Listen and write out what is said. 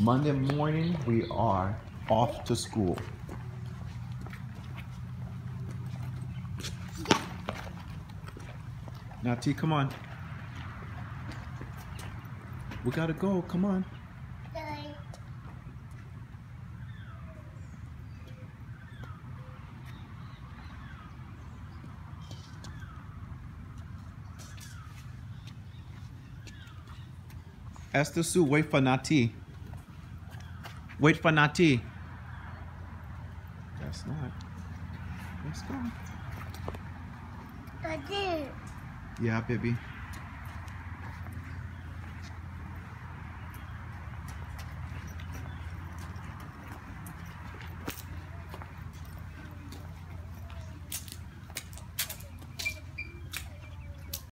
Monday morning, we are off to school. Now, T, come on. We gotta go. Come on. Esther Sue, wait for Natee. Wait for Natee. That's not. Let's go. I did. Yeah, baby.